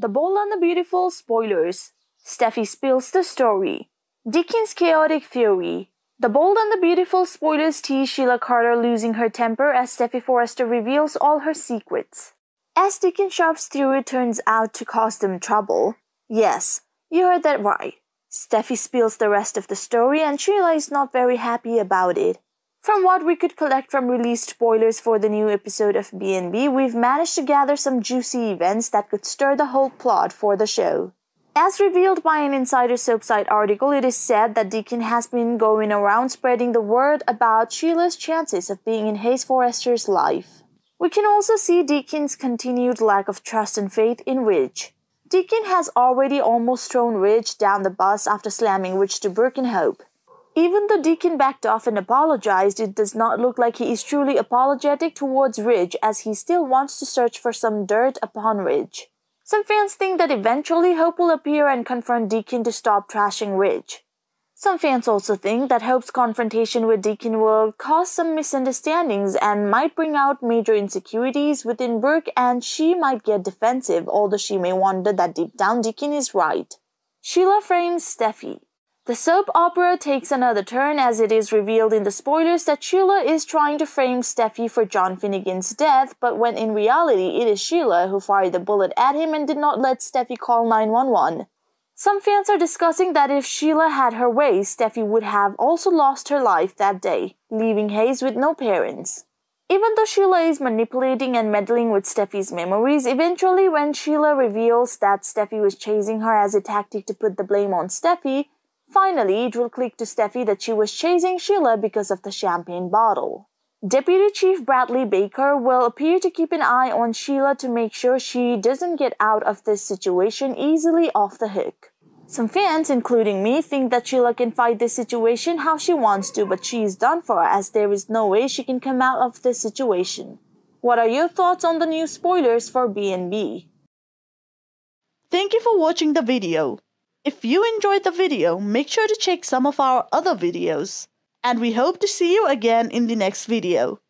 The Bold and the Beautiful spoilers. Steffy spills the story. Deacon's chaotic theory. The Bold and the Beautiful spoilers tease Sheila Carter losing her temper as Steffy Forrester reveals all her secrets. As Deacon Sharpe's theory turns out to cause them trouble. Yes, you heard that right. Steffy spills the rest of the story and Sheila is not very happy about it. From what we could collect from released spoilers for the new episode of B&B, we've managed to gather some juicy events that could stir the whole plot for the show. As revealed by an Insider soap site article, it is said that Deacon has been going around spreading the word about Sheila's chances of being in Hayes Forrester's life. We can also see Deacon's continued lack of trust and faith in Ridge. Deacon has already almost thrown Ridge down the bus after slamming Ridge to and Hope. Even though Deacon backed off and apologized, it does not look like he is truly apologetic towards Ridge as he still wants to search for some dirt upon Ridge. Some fans think that eventually Hope will appear and confront Deacon to stop trashing Ridge. Some fans also think that Hope's confrontation with Deacon will cause some misunderstandings and might bring out major insecurities within Brooke and she might get defensive, although she may wonder that deep down Deacon is right. Sheila frames Steffy. The soap opera takes another turn as it is revealed in the spoilers that Sheila is trying to frame Steffy for John Finnegan's death, but when in reality it is Sheila who fired the bullet at him and did not let Steffy call 911. Some fans are discussing that if Sheila had her way, Steffy would have also lost her life that day, leaving Hayes with no parents. Even though Sheila is manipulating and meddling with Steffy's memories, eventually when Sheila reveals that Steffy was chasing her as a tactic to put the blame on Steffy, Finally, it will click to Steffy that she was chasing Sheila because of the champagne bottle. Deputy Chief Bradley Baker will appear to keep an eye on Sheila to make sure she doesn't get out of this situation easily off the hook. Some fans, including me, think that Sheila can fight this situation how she wants to, but she is done for as there is no way she can come out of this situation. What are your thoughts on the new spoilers for B&B? Thank you for watching the video. If you enjoyed the video, make sure to check some of our other videos. And we hope to see you again in the next video.